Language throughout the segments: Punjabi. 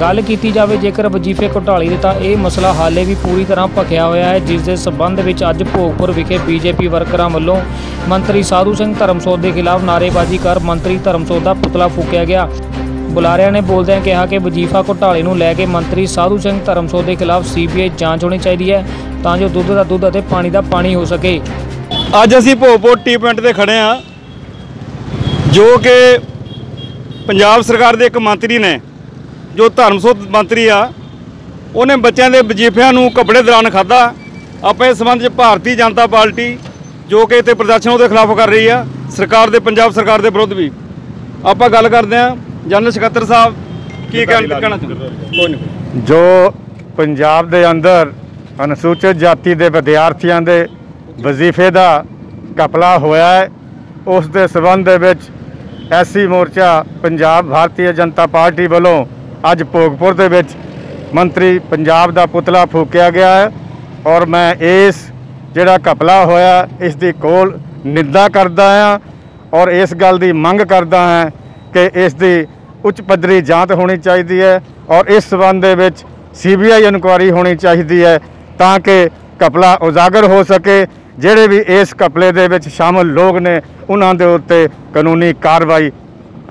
ਗੱਲ ਕੀਤੀ ਜਾਵੇ, ਜੇਕਰ ਵਜੀਫੇ ਘੁਟਾਲੇ ਦੀ ਤਾਂ ਇਹ ਮਸਲਾ ਹਾਲੇ ਵੀ ਪੂਰੀ ਤਰ੍ਹਾਂ ਭਖਿਆ ਹੋਇਆ ਹੈ, ਜਿਸ ਦੇ ਸਬੰਧ ਵਿੱਚ ਅੱਜ ਭੋਗਪੁਰ ਵਿਖੇ ਬੀਜੇਪੀ ਵਰਕਰਾਂ ਵੱਲੋਂ ਮੰਤਰੀ ਸਾਧੂ ਸਿੰਘ ਧਰਮਸੋਤ ਦੇ ਖਿਲਾਫ ਨਾਅਰੇਬਾਜ਼ੀ ਕਰ ਮੰਤਰੀ ਧਰਮਸੋਤ ਦਾ ਪੁਤਲਾ ਫੂਕਿਆ ਗਿਆ। ਬੁਲਾਰਿਆਂ ਨੇ ਬੋਲਦਿਆਂ ਕਿਹਾ ਕਿ ਵਜੀਫਾ ਘੁਟਾਲੇ ਨੂੰ ਲੈ ਕੇ ਮੰਤਰੀ ਸਾਧੂ ਸਿੰਘ ਧਰਮਸੋਤ ਦੇ ਖਿਲਾਫ ਸੀਬੀਆਈ ਜਾਂਚ ਹੋਣੀ ਚਾਹੀਦੀ ਹੈ, ਤਾਂ ਜੋ ਦੁੱਧ ਦਾ ਦੁੱਧ ਅਤੇ ਪਾਣੀ ਦਾ ਪਾਣੀ ਹੋ ਸਕੇ। ਅੱਜ ਅਸੀਂ ਭੋਪੋ ਟੀ ਪੁਆਇੰਟ ਤੇ ਖੜੇ ਆ ਜੋ ਕਿ ਪੰਜਾਬ ਸਰਕਾਰ ਦੇ ਇੱਕ ਮੰਤਰੀ ਨੇ ਜੋ ਧਰਮਸੋਤ ਮੰਤਰੀ ਆ ਉਹਨੇ ਬੱਚਿਆਂ ਦੇ ਵਜੀਫਿਆਂ ਨੂੰ ਕੱਪੜੇ ਦੌਰਾਨ ਖਾਦਾ ਆਪਾਂ ਇਸ ਸੰਬੰਧ 'ਚ ਭਾਰਤੀ ਜਨਤਾ ਪਾਰਟੀ ਜੋ ਕਿ ਇੱਥੇ ਪ੍ਰਦਰਸ਼ਨ ਉਹਦੇ ਖਿਲਾਫ ਕਰ ਰਹੀ ਆ ਸਰਕਾਰ ਦੇ ਪੰਜਾਬ ਸਰਕਾਰ ਦੇ ਵਿਰੁੱਧ ਵੀ। ਆਪਾਂ ਗੱਲ ਕਰਦੇ ਆ ਜਨਰਲ ਸਕੱਤਰ ਸਾਹਿਬ ਕੀ ਕਹਿਣ ਕਹਿਣਾ ਚਾਹੁੰਦੇ? ਕੋਈ ਨਹੀਂ ਜੋ ਪੰਜਾਬ ਦੇ ਅੰਦਰ ਅਨੁਸੂਚਿਤ ਜਾਤੀ ਦੇ ਵਿਦਿਆਰਥੀਆਂ ਦੇ ਵਜ਼ੀਫੇ ਦਾ ਘਪਲਾ ਹੋਇਆ ਹੈ ਉਸ ਦੇ ਸਬੰਧ ਦੇ ਵਿੱਚ ਐਸਸੀ ਮੋਰਚਾ ਪੰਜਾਬ ਭਾਰਤੀ ਜਨਤਾ ਪਾਰਟੀ ਵੱਲੋਂ ਅੱਜ ਭੋਗਪੁਰ ਦੇ ਵਿੱਚ ਮੰਤਰੀ ਪੰਜਾਬ ਦਾ ਪੁਤਲਾ ਫੂਕਿਆ ਗਿਆ ਹੈ ਔਰ ਮੈਂ ਇਸ ਜਿਹੜਾ ਘਪਲਾ ਹੋਇਆ, ਇਸ ਦੀ ਕੋਲ ਨਿੰਦਾ ਕਰਦਾ ਹਾਂ ਔਰ ਇਸ ਗੱਲ ਦੀ ਮੰਗ ਕਰਦਾ ਹਾਂ ਕਿ ਇਸ ਦੀ ਉੱਚ ਪੱਧਰੀ ਜਾਂਚ ਹੋਣੀ ਚਾਹੀਦੀ ਹੈ ਔਰ ਇਸ ਸਬੰਧ ਦੇ ਵਿੱਚ ਸੀਬੀਆਈ ਇਨਕੁਆਇਰੀ ਹੋਣੀ ਚਾਹੀਦੀ ਹੈ ਤਾਂ ਕਿ ਘਪਲਾ ਉਜਾਗਰ ਹੋ ਸਕੇ। ਜਿਹੜੇ ਵੀ ਇਸ ਘਪਲੇ ਦੇ ਵਿੱਚ ਸ਼ਾਮਲ ਲੋਕ ਨੇ, ਉਹਨਾਂ ਦੇ ਉੱਤੇ ਕਾਨੂੰਨੀ ਕਾਰਵਾਈ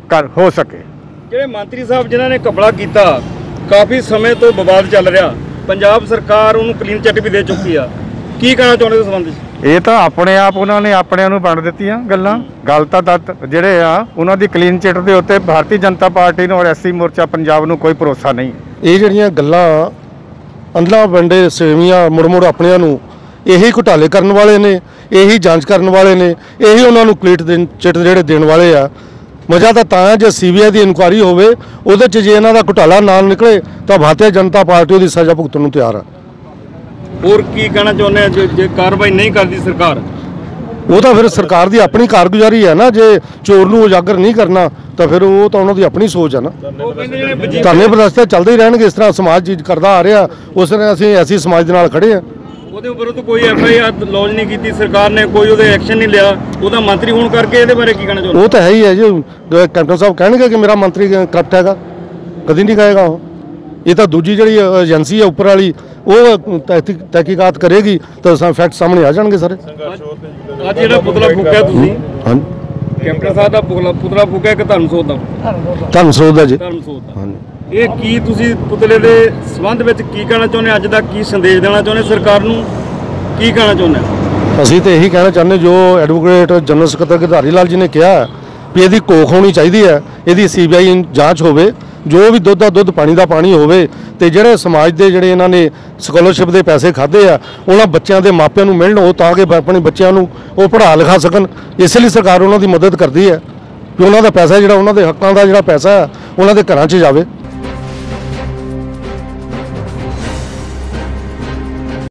ਕਰ ਹੋ ਸਕੇ। ਜਿਹੜੇ ਮੰਤਰੀ ਸਾਹਿਬ ਜਿਨ੍ਹਾਂ ਨੇ ਕਪੜਾ ਕੀਤਾ ਕਾਫੀ ਸਮੇਂ ਤੋਂ ਵਿਵਾਦ ਚੱਲ ਰਿਹਾ। ਪੰਜਾਬ ਸਰਕਾਰ ਉਹਨੂੰ ਕਲੀਨ ਚਿੱਟ ਵੀ ਦੇ ਚੁੱਕੀ ਆ। ਕੀ ਕਹਿਣਾ ਚਾਹੁੰਦੇ ਇਸ ਸੰਬੰਧ? ਵਿੱਚ ਇਹ ਤਾਂ ਆਪਣੇ ਆਪ ਉਹਨਾਂ ਨੇ ਆਪਣਿਆਂ ਨੂੰ ਵੰਡ ਦਿੱਤੀਆਂ ਗੱਲਾਂ। ਗੱਲ ਤਾਂ ਦੱਤ ਜਿਹੜੇ ਆ ਉਹਨਾਂ ਦੀ ਕਲੀਨ ਚਿੱਟ ਦੇ ਉੱਤੇ ਭਾਰਤੀ ਜਨਤਾ ਪਾਰਟੀ ਨੂੰ ਔਰ ਐਸਸੀ ਮੋਰਚਾ ਪੰਜਾਬ ਨੂੰ ਕੋਈ ਭਰੋਸਾ ਨਹੀਂ। ਇਹ ਜਿਹੜੀਆਂ ਗੱਲਾਂ ਅੰਨਾ ਵੰਡੇ ਸੇਵੀਆਂ ਮੁੜ ਮੁੜ ਆਪਣਿਆਂ ਨੂੰ ਇਹੀ ਘੁਟਾਲੇ ਕਰਨ ਵਾਲੇ ਨੇ ਇਹੀ ਜਾਂਚ ਕਰਨ ਵਾਲੇ ਨੇ ਇਹੀ ਉਹਨਾਂ ਨੂੰ ਕਲੀਟ ਚਿੱਟ ਜਿਹੜੇ ਦੇਣ ਵਾਲੇ ਆ ਮਜ਼ਾ ਤਾਂ ਤਾਂ ਹੈ ਜੇ ਸੀਬੀਆਈ ਦੀ ਇਨਕੁਆਇਰੀ ਹੋਵੇ ਉਹਦੇ 'ਚ ਜੇ ਇਹਨਾਂ ਦਾ ਘੁਟਾਲਾ ਨਾ ਨਿਕਲੇ ਤਾਂ ਭਾਰਤੀ ਜਨਤਾ ਪਾਰਟੀ ਉਹਦੀ ਸਜ਼ਾ ਭੁਗਤਣ ਨੂੰ ਤਿਆਰ ਆ। ਹੋਰ ਕੀ ਕਹਿਣਾ ਚਾਹੁੰਦੇ ਆ ਜੇ ਜੇ ਕਾਰਵਾਈ ਨਹੀਂ ਕਰਦੀ ਸਰਕਾਰ? ਉਹ ਤਾਂ ਫਿਰ ਸਰਕਾਰ ਦੀ ਆਪਣੀ ਕਾਰਗੁਜ਼ਾਰੀ ਹੈ ਨਾ ਜੇ ਚੋਰ ਨੂੰ ਉਜਾਗਰ ਨਹੀਂ ਕਰਨਾ ਤਾਂ ਫਿਰ ਉਹ ਤਾਂ ਉਹਨਾਂ ਦੀ ਆਪਣੀ ਸੋਚ ਹੈ ਨਾ। ਧਰਨੇ ਪ੍ਰਦਰਸ਼ਨ ਚੱਲਦੇ ਹੀ ਰਹਿਣਗੇ ਇਸ ਤਰ੍ਹਾਂ ਸਮਾਜ ਚੀਜ਼ ਕਰਦਾ ਆ ਰਿਹਾ ਉਸ ਤਰ੍ਹਾਂ ਅਸੀਂ ਐਸੀ ਸਮਾਜ ਦੇ ਨਾਲ ਖੜੇ ਆ। ਉਹਦੇ ਵਿਰੁੱਧ ਕੋਈ ਐਫ ਆਈ ਆਰ ਲੌਂਚ ਨਹੀਂ ਕੀਤੀ ਸਰਕਾਰ ਨੇ ਕੋਈ ਉਹਦੇ ਐਕਸ਼ਨ ਨਹੀਂ ਲਿਆ। ਉਹਦਾ ਮੰਤਰੀ ਹੋਣ ਕਰਕੇ ਇਹਦੇ ਬਾਰੇ ਕੀ ਕਹਿਣਾ ਚਾਹੁੰਦੇ? ਉਹ ਤਾਂ ਹੈ ਹੀ ਹੈ ਜੀ। ਕੈਪਟਨ ਸਾਹਿਬ ਕਹਿਣਗੇ ਕਿ ਮੇਰਾ ਮੰਤਰੀ ਕਰਪਟ ਹੈਗਾ ਕਦੀ ਨਹੀਂ ਕਹੇਗਾ ਉਹ। ਇਹ ਤਾਂ ਦੂਜੀ ਜਿਹੜੀ ਏਜੰਸੀ ਹੈ ਉੱਪਰ ਵਾਲੀ ਉਹ ਤਹਿਕੀ- ਤਹਿਕੀਕਾਤ ਕਰੇਗੀ ਤਾਂ ਫੈਕਟ ਸਾਹਮਣੇ ਆ ਜਾਣਗੇ ਸਾਰੇ। ਅੱਜ ਜਿਹੜਾ ਪੁਤਲਾ ਫੂਕਿਆ ਤੁਸੀਂ ਹਾਂ ਕੈਪਟਨ ਸਾਹਿਬ ਦਾ ਪੁਤਲਾ ਫੂਕਿਆ ਇੱਕ ਧਰਮਸੋਤ ਦਾ? ਤੁਹਾਨੂੰ ਸੋਚਦਾ ਜੀ। ਧਰਮਸੋਤ ਦਾ। ਹਾਂਜੀ। ਇਹ ਕੀ ਤੁਸੀਂ ਪੁਤਲੇ ਦੇ ਸੰਬੰਧ ਵਿੱਚ ਕੀ ਕਹਿਣਾ ਚਾਹੁੰਦੇ ਅੱਜ ਦਾ ਕੀ ਸੰਦੇਸ਼ ਦੇਣਾ ਚਾਹੁੰਦੇ ਸਰਕਾਰ ਨੂੰ? ਕੀ ਕਹਿਣਾ ਚਾਹੁੰਦੇ ਅਸੀਂ ਤਾਂ ਇਹੀ ਕਹਿਣਾ ਚਾਹੁੰਦੇ ਜੋ ਐਡਵੋਕੇਟ ਜਨਰਲ ਸਕੱਤਰ ਗਿਰਧਾਰੀ ਲਾਲ ਜੀ ਨੇ ਕਿਹਾ ਵੀ ਇਹਦੀ ਕੋਖ ਹੋਣੀ ਚਾਹੀਦੀ ਹੈ, ਇਹਦੀ ਸੀਬੀਆਈ ਜਾਂਚ ਹੋਵੇ, ਜੋ ਵੀ ਦੁੱਧ ਦਾ ਦੁੱਧ, ਪਾਣੀ ਦਾ ਪਾਣੀ ਹੋਵੇ ਤੇ ਜਿਹੜੇ ਸਮਾਜ ਦੇ ਜਿਹੜੇ ਇਹਨਾਂ ਨੇ ਸਕਾਲਰਸ਼ਿਪ ਦੇ ਪੈਸੇ ਖਾਦੇ ਆ, ਉਹਨਾਂ ਬੱਚਿਆਂ ਦੇ ਮਾਪਿਆਂ ਨੂੰ ਮਿਲਣ, ਉਹ ਤਾਂ ਕਿ ਆਪਣੇ ਬੱਚਿਆਂ ਨੂੰ ਉਹ ਪੜ੍ਹਾ ਲਿਖਾ ਸਕਣ, ਇਸ ਲਈ ਸਰਕਾਰ ਉਹਨਾਂ ਦੀ ਮਦਦ ਕਰਦੀ ਹੈ ਕਿ ਉਹਨਾਂ ਦਾ ਪੈਸਾ ਜਿਹੜਾ, ਉਹਨਾਂ ਦੇ ਹੱਕਾਂ ਦਾ ਜਿਹੜਾ ਪੈਸਾ ਹੈ, ਉਹਨਾਂ ਦੇ ਘਰਾਂ 'ਚ ਜਾਵੇ।